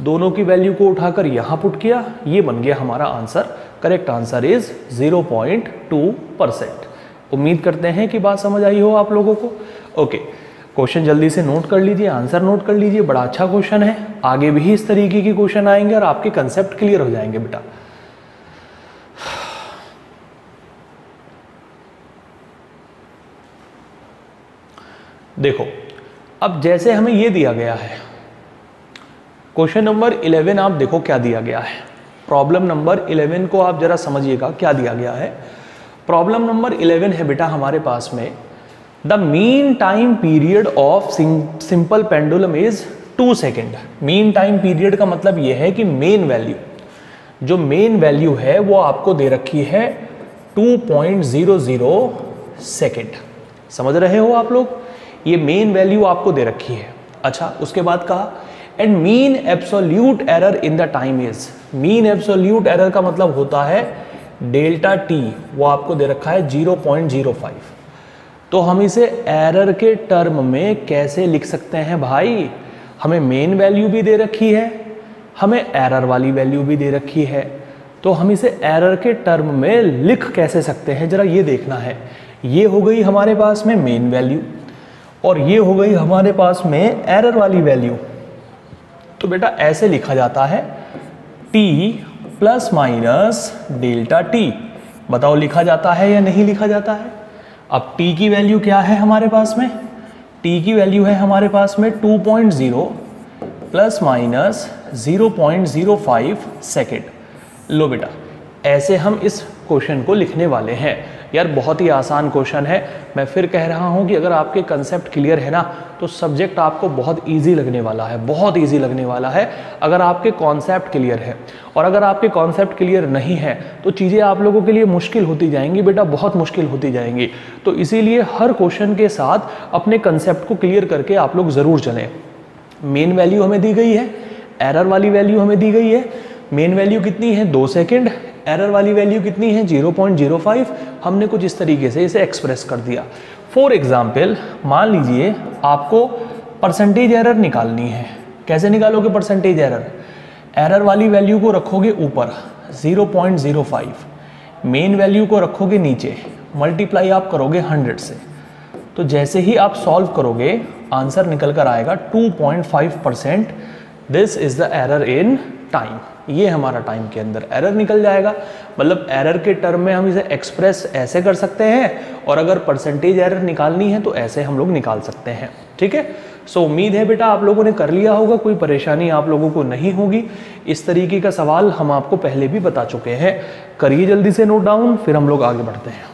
दोनों की वैल्यू को उठाकर यहाँ पुट किया, ये बन गया हमारा answer correct answer is 0.2 percent उम्मीद करते हैं कि बात समझ आई हो आप लोगों को। ओके क्वेश्चन जल्दी से नोट कर लीजिए आंसर नोट कर लीजिए, बड़ा अच्छा क्वेश्चन है। आगे भी इस तरीके के क्वेश्चन आएँगे और आपके कंसेप्ट क्लियर हो जाएँगे बेटा। देखो, अब जैसे हमें ये दिया गया है, क्वेश्चन नंबर 11 आप देखो क्या दिया गया है। प्रॉब्लम नंबर 11 को आप जरा समझिएगा क्या दिया गया है। प्रॉब्लम नंबर 11 है बेटा हमारे पास में, the mean time period of simple pendulum is two second. Mean time period का मतलब यह है कि मेन वैल्यू, जो मेन वैल्यू है वो आपको दे रखी है 2.00 सेकेंड. समझ रहे हो आप लोग? ये मेन वैल्यू आपको दे रखी है। अच्छा उसके बाद कहा and mean absolute error in the time is mean absolute error का मतलब होता है डेल्टा टी, वो आपको दे रखा है 0.05 तो हम इसे एरर के टर्म में कैसे लिख सकते हैं भाई? हमें मेन वैल्यू भी दे रखी है, हमें एरर वाली वैल्यू भी दे रखी है। तो हम इसे एरर के टर्म में लिख कैसे सकते हैं? ज़रा ये देखना है। ये हो गई हमारे पास में मेन वैल्यू और ये हो गई हमारे पास में एरर वाली वैल्यू तो बेटा, ऐसे लिखा जाता है t plus minus delta T बताओ, लिखा जाता है या नहीं लिखा जाता है? अब t की वैल्यू क्या है हमारे पास में? T की वैल्यू है हमारे पास में 2.0 प्लस माइनस 0.05 सेकेंड लो बेटा, ऐसे हम इस क्वेश्चन को लिखने वाले हैं। यार, बहुत ही आसान क्वेश्चन है। मैं फिर कह रहा हूँ कि अगर आपके कंसेप्ट क्लियर है ना तो सब्जेक्ट आपको बहुत इजी लगने वाला है, बहुत इजी लगने वाला है, अगर आपके कॉन्सेप्ट क्लियर है। और अगर आपके कॉन्सेप्ट क्लियर नहीं है तो चीज़ें आप लोगों के लिए मुश्किल होती जाएँगी बेटा, बहुत मुश्किल होती जाएँगी। तो इसीलिए हर क्वेश्चन के साथ अपने कंसेप्ट को क्लियर करके आप लोग ज़रूर चलें। मेन वैल्यू हमें दी गई है एरर वाली वैल्यू हमें दी गई है। मेन वैल्यू कितनी है? दो सेकेंड एरर वाली वैल्यू कितनी है? 0.05 हमने कुछ इस तरीके से इसे एक्सप्रेस कर दिया। फॉर एग्ज़ाम्पल मान लीजिए आपको परसेंटेज एरर निकालनी है। कैसे निकालोगे परसेंटेज एरर एरर वाली वैल्यू को रखोगे ऊपर 0.05 मेन वैल्यू को रखोगे नीचे मल्टीप्लाई आप करोगे 100 से। तो जैसे ही आप सॉल्व करोगे आंसर निकल कर आएगा 2.5 percent this is the error in time ये हमारा टाइम के अंदर एरर निकल जाएगा। मतलब एरर के टर्म में हम इसे एक्सप्रेस ऐसे कर सकते हैं और अगर परसेंटेज एरर निकालनी है तो ऐसे हम लोग निकाल सकते हैं। ठीक है? सो उम्मीद है बेटा आप लोगों ने कर लिया होगा, कोई परेशानी आप लोगों को नहीं होगी। इस तरीके का सवाल हम आपको पहले भी बता चुके हैं। करिए जल्दी से नोट डाउन फिर हम लोग आगे बढ़ते हैं।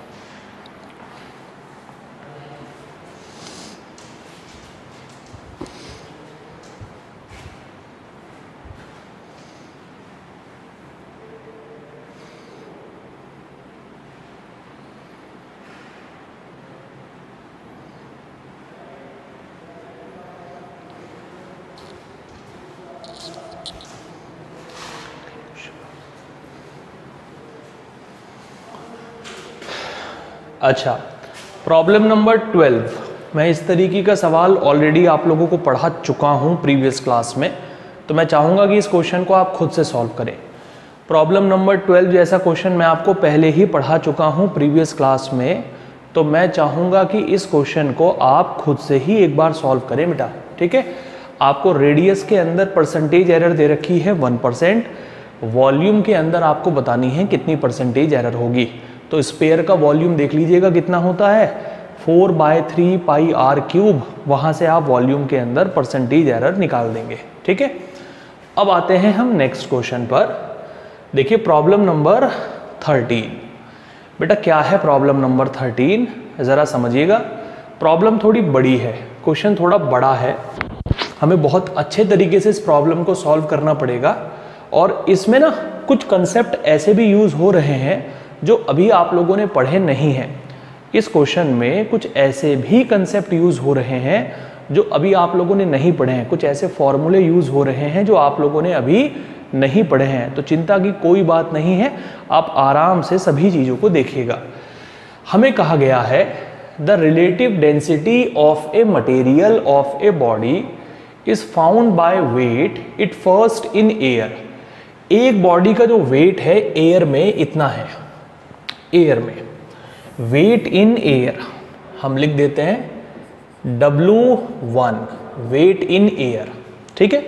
अच्छा प्रॉब्लम नंबर ट्वेल्व मैं इस तरीके का सवाल ऑलरेडी आप लोगों को पढ़ा चुका हूँ प्रीवियस क्लास में तो मैं चाहूँगा कि इस क्वेश्चन को आप खुद से सॉल्व करें। प्रॉब्लम नंबर ट्वेल्व जैसा क्वेश्चन मैं आपको पहले ही पढ़ा चुका हूँ प्रीवियस क्लास में तो मैं चाहूँगा कि इस क्वेश्चन को आप खुद से ही एक बार सॉल्व करें बेटा, ठीक है? आपको रेडियस के अंदर परसेंटेज एरर दे रखी है वन परसेंट वॉल्यूम के अंदर आपको बतानी है कितनी परसेंटेज एरर होगी। तो स्पेयर का वॉल्यूम देख लीजिएगा कितना होता है। Four by three pi R cube वहाँ से आप वॉल्यूम के अंदर परसेंटेज एरर निकाल देंगे, ठीक है? अब आते हैं हम नेक्स्ट क्वेश्चन पर। देखिए प्रॉब्लम नंबर थर्टीन बेटा, क्या है प्रॉब्लम नंबर थर्टीन ज़रा समझिएगा। प्रॉब्लम थोड़ी बड़ी है क्वेश्चन थोड़ा बड़ा है। हमें बहुत अच्छे तरीके से इस प्रॉब्लम को सॉल्व करना पड़ेगा। और इसमें ना कुछ कंसेप्ट ऐसे भी यूज़ हो रहे हैं जो अभी आप लोगों ने पढ़े नहीं हैं। इस क्वेश्चन में कुछ ऐसे भी कंसेप्ट यूज़ हो रहे हैं, जो अभी आप लोगों ने नहीं पढ़े हैं। कुछ ऐसे फॉर्मूले यूज़ हो रहे हैं, जो आप लोगों ने अभी नहीं पढ़े हैं। तो चिंता की कोई बात नहीं है, आप आराम से सभी चीज़ों को देखिएगा। हमें कहा गया है the relative density of a material of a body is found by weight it first in air एक बॉडी का जो वेट है एयर में इतना है। एयर में। वेट इन एयर हम लिख देते हैं W one weight in air ठीक है?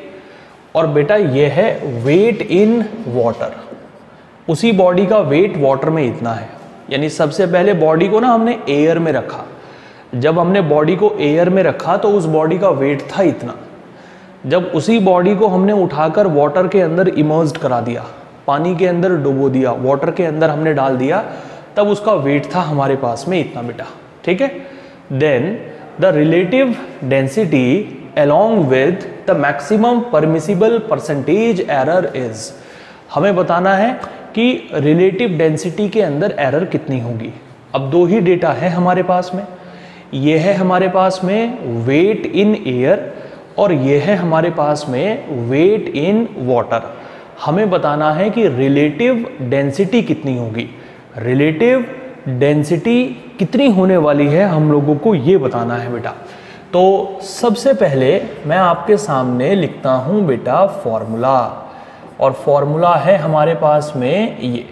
और बेटा ये है वेट इन वाटर उसी बॉडी का वेट वाटर में इतना है। यानी सबसे पहले बॉडी को ना हमने एयर में रखा। जब हमने बॉडी को एयर में रखा तो उस बॉडी का वेट था इतना। जब उसी बॉडी को हमने उठाकर वाटर के अंदर इमर्ज करा दिया, पानी के अंदर डुबो दिया वाटर के अंदर हमने डाल दिया तब उसका वेट था हमारे पास में इतना बेटा, ठीक है? Then the relative density along with the maximum permissible percentage error is हमें बताना है कि रिलेटिव डेंसिटी के अंदर एरर कितनी होगी। अब दो ही डेटा है हमारे पास में। ये है हमारे पास में वेट इन एयर और ये है हमारे पास में वेट इन वाटर हमें बताना है कि रिलेटिव डेंसिटी कितनी होगी। रिलेटिव डेंसिटी कितनी होने वाली है हम लोगों को ये बताना है बेटा। तो सबसे पहले मैं आपके सामने लिखता हूँ बेटा फॉर्मूला और फॉर्मूला है हमारे पास में ये।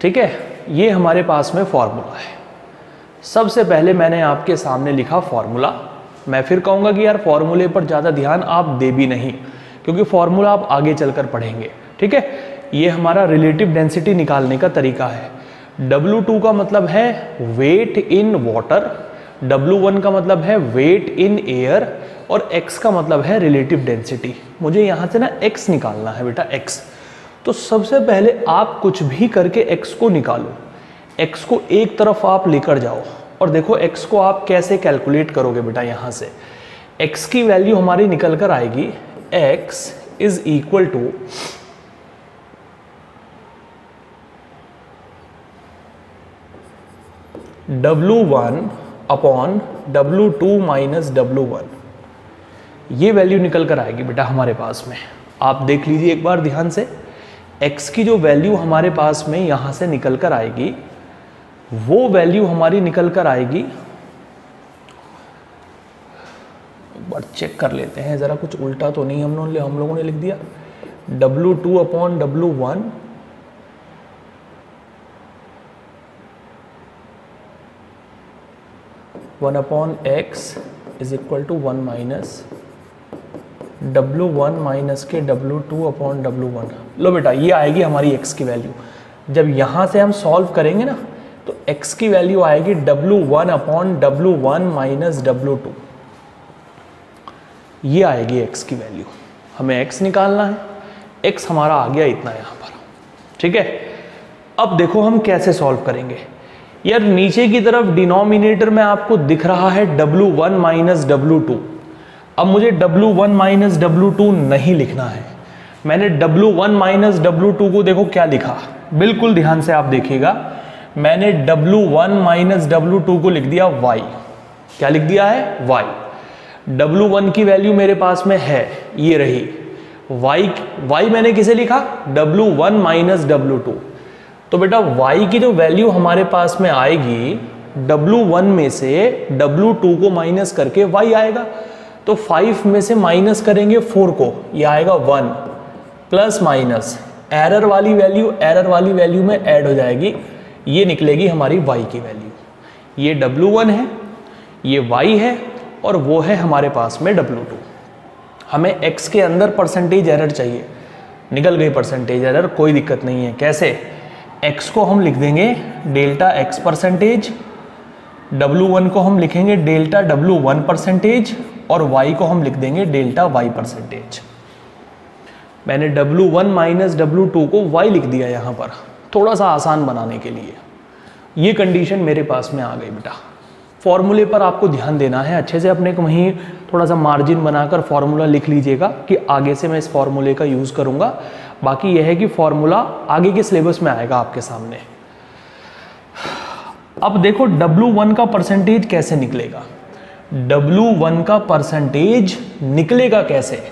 ठीक है? ये हमारे पास में फॉर्मूला है। सबसे पहले मैंने आपके सामने लिखा फॉर्मूला मैं फिर कहूँगा कि यार फॉर्मूले पर ज़्यादा ध्यान आप दे भी नहीं, क्योंकि फॉर्मूला आप आगे चलकर पढ़ेंगे। ठीक है? ये हमारा रिलेटिव डेंसिटी निकालने का तरीका है। W2 का मतलब है वेट इन वाटर W1 का मतलब है वेट इन एयर और x का मतलब है रिलेटिव डेंसिटी मुझे यहाँ से ना x निकालना है बेटा, x तो सबसे पहले आप कुछ भी करके x को निकालो। X को एक तरफ़ आप लेकर जाओ और देखो x को आप कैसे कैलकुलेट करोगे बेटा यहाँ से। X की वैल्यू हमारी निकल कर आएगी। X is equal to W one upon W two minus W ये वैल्यू निकल कर आएगी बेटा हमारे पास में। आप देख लीजिए एक बार ध्यान से। X की जो वैल्यू हमारे पास में यहाँ से निकल कर आएगी, वो वैल्यू हमारी निकल कर आएगी। एक बार चेक कर लेते हैं, ज़रा कुछ उल्टा तो नहीं हम लोगों ने हम लोगों ने लिख दिया। W two upon W one one upon X is equal to one minus W one minus के W two upon W one. लो बेटा, ये आएगी हमारी एक्स की वैल्यू। जब यहाँ से हम सॉल्व करेंगे ना तो x की वैल्यू आएगी W1 one upon W one minus W two. ये आएगी x की वैल्यू। हमें x निकालना है। x हमारा आ गया इतना यहाँ पर। ठीक है? अब देखो हम कैसे सॉल्व करेंगे। यार नीचे की तरफ़ डिनोमिनेटर में आपको दिख रहा है W1 one minus W to अब मुझे W1 one minus W to नहीं लिखना है। मैंने W1 one minus W two को देखो क्या लिखा। बिल्कुल ध्यान से आप देखिएगा। मैंने W1 one minus W two को लिख दिया y क्या लिख दिया है? Y W1 की वैल्यू मेरे पास में है, ये रही। Y y मैंने किसे लिखा? W1 one minus W to तो बेटा y की जो वैल्यू हमारे पास में आएगी W1 में से W2 को माइनस करके y आएगा। तो 5 में से माइनस करेंगे 4 को, ये आएगा 1 प्लस माइनस एरर वाली वैल्यू एरर वाली वैल्यू में ऐड हो जाएगी, ये निकलेगी हमारी y की वैल्यू ये W1 है, ये y है और वो है हमारे पास में W2 हमें x के अंदर परसेंटेज एरर चाहिए। निकल गई परसेंटेज एरर कोई दिक्कत नहीं है। कैसे? X को हम लिख देंगे delta X percentage W one को हम लिखेंगे डेल्टा W1 परसेंटेज और y को हम लिख देंगे डेल्टा y परसेंटेज मैंने W1 one minus W two को y लिख दिया यहाँ पर, थोड़ा सा आसान बनाने के लिए। ये कंडीशन मेरे पास में आ गई बेटा। फॉर्मूले पर आपको ध्यान देना है, अच्छे से अपने को वहीं थोड़ा सा मार्जिन बनाकर फॉर्मूला लिख लीजिएगा कि आगे से मैं इस फॉर्मूले का यूज़ करूँगा। बाकी यह है कि फॉर्मूला आगे के सिलेबस में आएगा आपके सामने। अब देखो W1 का परसेंटेज कैसे निकलेगा। W1 का परसेंटेज निकलेगा कैसे?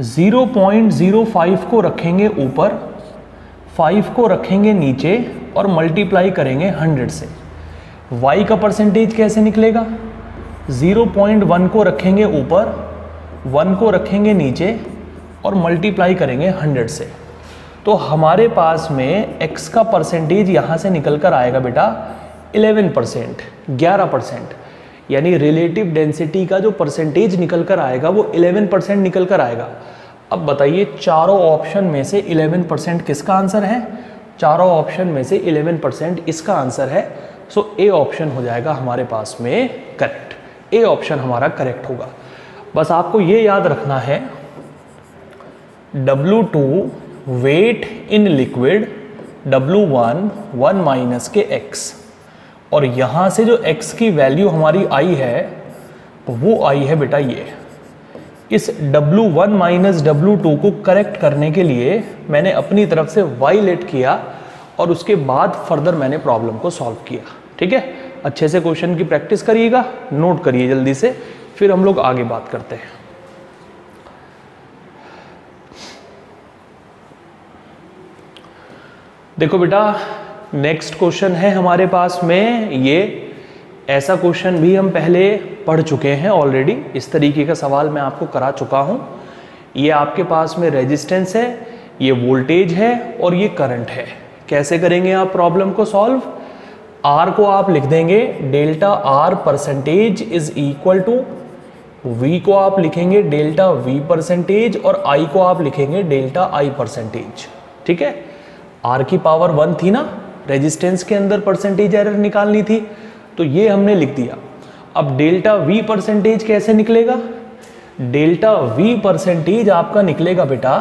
0.05 को रखेंगे ऊपर फाइव को रखेंगे नीचे और मल्टीप्लाई करेंगे हंड्रेड से। Y का परसेंटेज कैसे निकलेगा? 0.1 को रखेंगे ऊपर 1 को रखेंगे नीचे और मल्टीप्लाई करेंगे 100 से। तो हमारे पास में x का परसेंटेज यहाँ से निकल कर आएगा बेटा 11 परसेंट ग्यारह परसेंट यानी रिलेटिव डेंसिटी का जो परसेंटेज निकल कर आएगा, वो 11 परसेंट निकल कर आएगा। अब बताइए, चारों ऑप्शन में से 11 परसेंट किसका आंसर है? चारों ऑप्शन में से 11 परसेंट इसका आंसर है। सो ए ऑप्शन हो जाएगा हमारे पास में करेक्ट ए ऑप्शन हमारा करेक्ट होगा। बस आपको ये याद रखना है W2 weight in liquid W1 one one minus के x. और यहाँ से जो x की वैल्यू हमारी आई है, वो आई है बेटा ये। इस W1 वन माइनस डब्लू को करेक्ट करने के लिए मैंने अपनी तरफ़ से y लेट किया और उसके बाद फर्दर मैंने प्रॉब्लम को सॉल्व किया। ठीक है? अच्छे से क्वेश्चन की प्रैक्टिस करिएगा नोट करिए जल्दी से, फिर हम लोग आगे बात करते हैं। देखो बेटा नेक्स्ट क्वेश्चन है हमारे पास में, ये ऐसा क्वेश्चन भी हम पहले पढ़ चुके हैं ऑलरेडी इस तरीके का सवाल मैं आपको करा चुका हूँ। ये आपके पास में रेजिस्टेंस है, ये वोल्टेज है और ये करंट है। कैसे करेंगे आप प्रॉब्लम को सॉल्व आर को आप लिख देंगे delta R percentage is equal to V को आप लिखेंगे डेल्टा वी परसेंटेज और आई को आप लिखेंगे डेल्टा आई परसेंटेज ठीक है? आर की पावर वन थी ना रेजिस्टेंस के अंदर परसेंटेज एरर निकालनी थी तो ये हमने लिख दिया। अब डेल्टा वी परसेंटेज कैसे निकलेगा? डेल्टा वी परसेंटेज आपका निकलेगा बेटा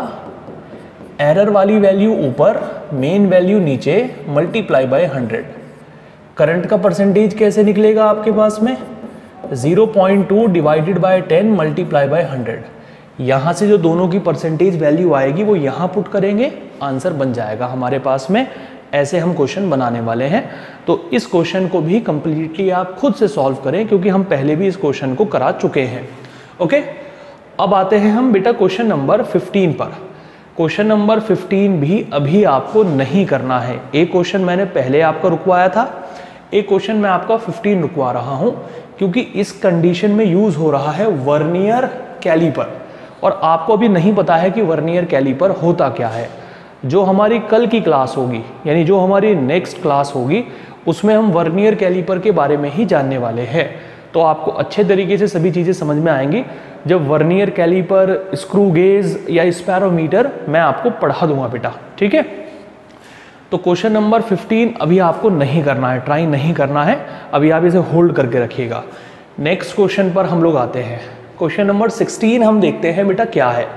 एरर वाली वैल्यू ऊपर मेन वैल्यू नीचे मल्टीप्लाई बाय हंड्रेड करंट का परसेंटेज कैसे निकलेगा आपके पास में? 0.2 डिवाइडेड बाय 10 मल्टीप्लाई बाय 100 यहाँ से जो दोनों की परसेंटेज वैल्यू आएगी, वो यहाँ पुट करेंगे आंसर बन जाएगा हमारे पास में। ऐसे हम क्वेश्चन बनाने वाले हैं। तो इस क्वेश्चन को भी कंप्लीटली आप खुद से सॉल्व करें, क्योंकि हम पहले भी इस क्वेश्चन को करा चुके हैं। ओके अब आते हैं हम बेटा क्वेश्चन नंबर 15 पर। क्वेश्चन नंबर 15 भी अभी आपको नहीं करना है। एक क्वेश्चन मैंने पहले आपका रुकवाया था। एक क्वेश्चन मैं आपका 15 रुकवा रहा हूँ, क्योंकि इस कंडीशन में यूज़ हो रहा है वर्नियर कैलीपर। और आपको अभी नहीं पता है कि वर्नियर कैलीपर होता क्या है। जो हमारी कल की क्लास होगी, यानी जो हमारी नेक्स्ट क्लास होगी, उसमें हम वर्नियर कैलीपर के बारे में ही जानने वाले हैं। तो आपको अच्छे तरीके से सभी चीज़ें समझ में आएँगी। जब वर्नियर कैलीपर, स्क्रू गेज या स्पैरोमीटर मैं आपको पढ़ा दूँगा बेटा, ठीक है? तो क्वेश्चन नंबर 15 अभी आपको नहीं करना है, ट्राई नहीं करना है। अभी आप इसे होल्ड करके रखिएगा। नेक्स्ट क्वेश्चन पर हम लोग आते हैं। क्वेश्चन नंबर 16 हम देखते हैं, बेटा, क्या है?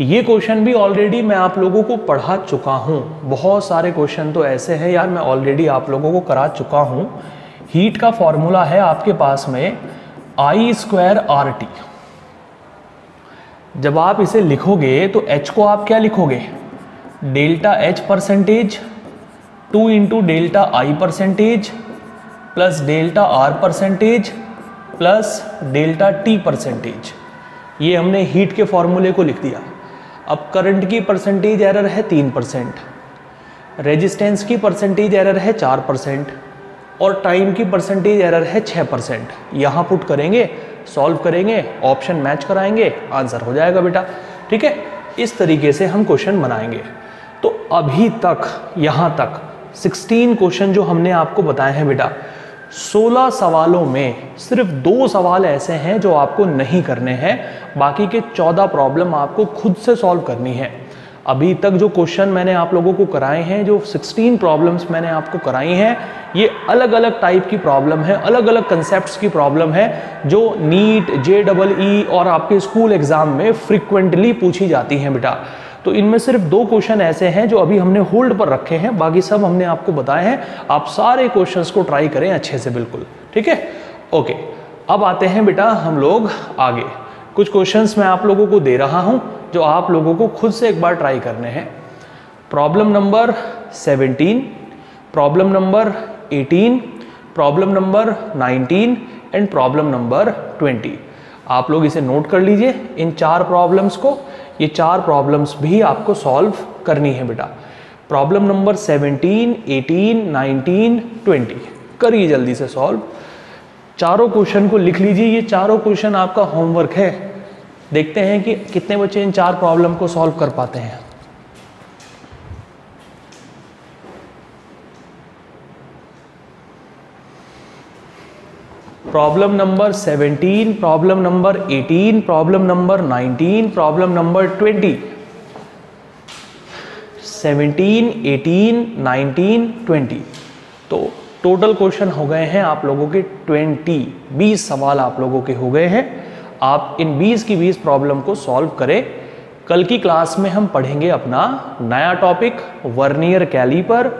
ये क्वेश्चन भी ऑलरेडी मैं आप लोगों को पढ़ा चुका हूँ। बहुत सारे क्वेश्चन तो ऐसे हैं यार, मैं ऑलरेडी आप लोगों को करा चुका हूँ। हीट का फॉर्मूला है आपके पास में आई स्क्वायर आर टी जब आप इसे लिखोगे तो एच को आप क्या लिखोगे? Delta H percentage two into delta I percentage plus delta R percentage plus delta T percentage ये हमने हीट के फॉर्मूले को लिख दिया। अब करंट की परसेंटेज एरर है तीन परसेंट रेजिस्टेंस की परसेंटेज एरर है चार परसेंट और टाइम की परसेंटेज एरर है छः परसेंट यहाँ पुट करेंगे सॉल्व करेंगे ऑप्शन मैच कराएँगे आंसर हो जाएगा बेटा। ठीक है? इस तरीके से हम क्वेश्चन बनाएँगे। तो अभी तक, यहाँ तक 16 क्वेश्चन जो हमने आपको बताए हैं बेटा 16 सवालों में सिर्फ़ दो सवाल ऐसे हैं जो आपको नहीं करने हैं, बाकी के 14 प्रॉब्लम आपको खुद से सॉल्व करनी है। अभी तक जो क्वेश्चन मैंने आप लोगों को कराए हैं, जो 16 प्रॉब्लम्स मैंने आपको कराई हैं, ये अलग अलग टाइप की प्रॉब्लम है अलग अलग कंसेप्ट की प्रॉब्लम है, जो नीट जे डबल ई और आपके स्कूल एग्ज़ाम में फ्रिक्वेंटली पूछी जाती हैं बेटा। तो इनमें सिर्फ़ दो क्वेश्चन ऐसे हैं जो अभी हमने होल्ड पर रखे हैं। बाकी सब हमने आपको बताए हैं। आप सारे क्वेश्चंस को ट्राई करें अच्छे से, बिल्कुल। ठीक है? ओके अब आते हैं बेटा हम लोग आगे। कुछ क्वेश्चंस मैं आप लोगों को दे रहा हूँ, जो आप लोगों को खुद से एक बार ट्राई करने हैं। Problem number 17 problem number 18 problem number 19 and problem number 20 आप लोग इसे नोट कर लीजिए इन चार प्रॉब्लम्स को। ये चार प्रॉब्लम्स भी आपको सॉल्व करनी है बेटा। प्रॉब्लम नंबर 17, 18, 19, 20 करिए जल्दी से सॉल्व चारों क्वेश्चन को लिख लीजिए ये चारों क्वेश्चन आपका होमवर्क है। देखते हैं कि कितने बच्चे इन चार प्रॉब्लम को सॉल्व कर पाते हैं। Problem number 17 problem number 18 problem number 19 problem number 20 17 18 19 20 तो टोटल क्वेश्चन हो गए हैं आप लोगों के 20 20 सवाल आप लोगों के हो गए हैं। आप इन 20 की 20 प्रॉब्लम को सॉल्व करें। कल की क्लास में हम पढ़ेंगे अपना नया topic vernier calliper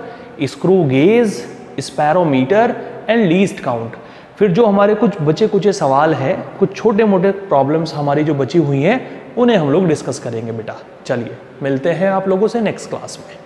screw gauge spherometer and least count फिर जो हमारे कुछ बचे कुचे सवाल हैं, कुछ छोटे मोटे प्रॉब्लम्स हमारी जो बची हुई हैं, उन्हें हम लोग डिस्कस करेंगे बेटा। चलिए, मिलते हैं आप लोगों से नेक्स्ट क्लास में।